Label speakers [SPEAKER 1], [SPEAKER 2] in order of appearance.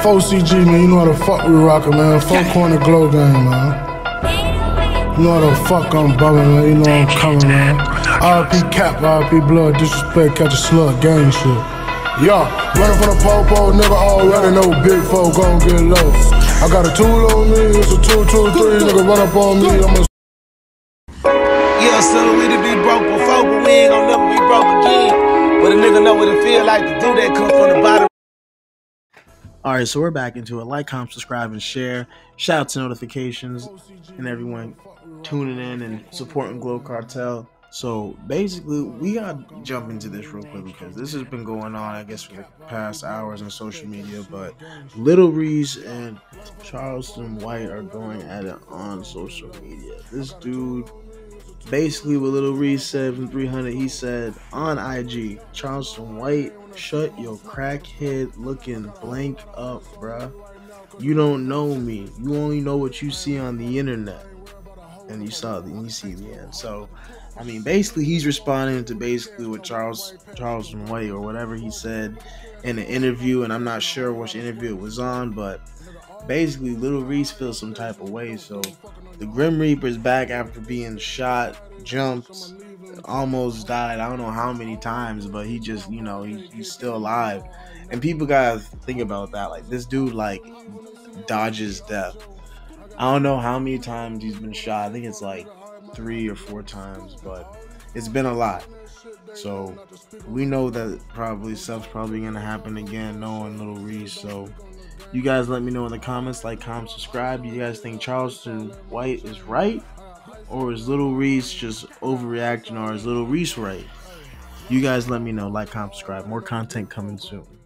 [SPEAKER 1] 4CG, man. You know how the fuck we rockin', man. Four corner glow game, man. You know how the fuck I'm bumming, man. You know I'm coming, man. RP cap, RP blood, disrespect, catch a slug, gang shit. Yeah, running from the popo, nigga already know big folk gon' get low. I got a tool on me, it's a two, two, three, nigga run up on me, I'ma
[SPEAKER 2] Yeah, so we to be broke before, but we ain't gon' never be broke again. But a nigga know what it feel like to do that.
[SPEAKER 3] All right, so we're back into it. Like, comment, subscribe, and share. Shout out to notifications and everyone tuning in and supporting GloCartel. So basically, we gotta jump into this real quick because this has been going on, I guess, for the past hours on social media. But Lil Reese and Charleston White are going at it on social media. This dude, basically, what Lil Reese said from 300, he said on IG, Charleston White, shut your crackhead looking blank up, bruh. You don't know me. You only know what you see on the internet. And you saw the you see the end. So I mean basically he's responding to basically what Charles Charleston White or whatever he said in an interview, and I'm not sure which interview it was on, but basically Lil Reese feels some type of way. So the Grim Reaper's back after being shot, jumped, almost died. I don't know how many times, but he just, you know, he, he's still alive. And people gotta think about that. Like this dude, like dodges death. I don't know how many times he's been shot. I think it's like three or four times, but it's been a lot. So we know that probably stuff's probably gonna happen again, knowing Lil Reese. So you guys let me know in the comments, like, comment, subscribe. You guys think Charleston White is right? Or is Lil Reese just overreacting or is Lil Reese right? You guys let me know, like, comment, subscribe. More content coming soon.